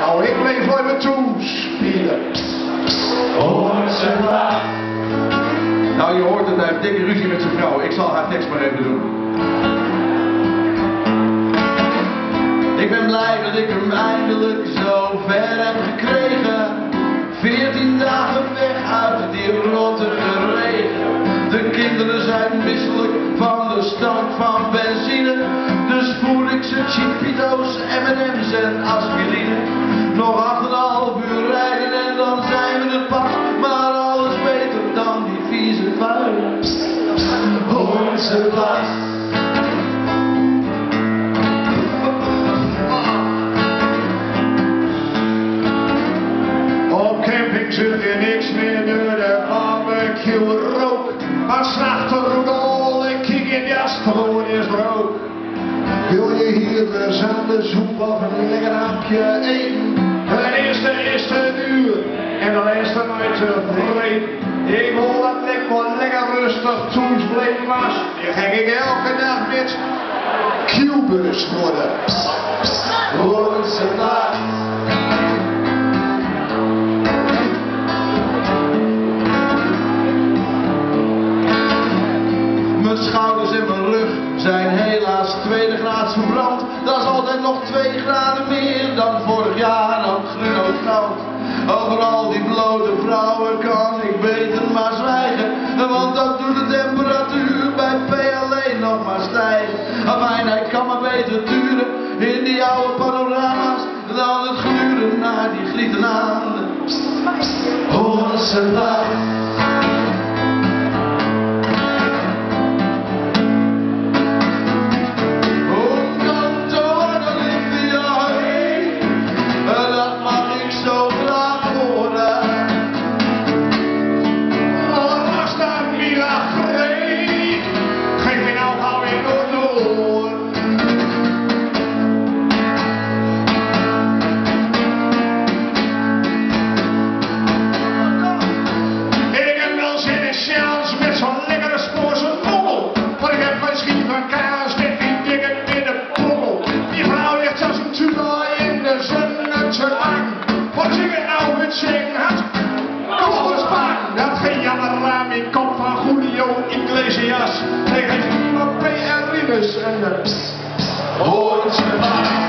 Nou, ik bleef even toespelen. Hoornse plaat. Nou, je hoort het, hij heeft dikke ruzie met zijn vrouw. Ik zal haar tekst maar even doen. Ik ben blij dat ik hem eindelijk zo ver heb gekregen. Veertien dagen weg uit die rottige regen. De kinderen zijn misselijk van de stank van benzine. Dus voer ik ze chipito's, M&M's en aspirine. Op camping zit je niks meer door de barbecue rook. Maar slachterdol, ik kijk in je gewoon is rook. Wil je hier de zande soep of een lekker hapje eten? De eerste is te duur en de laatste nooit tevreden. Ik wil dat ik wel lekker rustig toesbleek was. Die ging ik elke dag met Q-bus worden. Plaats. Mijn schouders en mijn rug zijn helaas tweede graads verbrand. Dat is altijd nog twee graden meer Hoornse plaats. Zingen we het zingen had? Spaan, dat geen Jan in kop van Julio Iglesias. Hij geeft iemand PR Rinus en de hoort ze maar.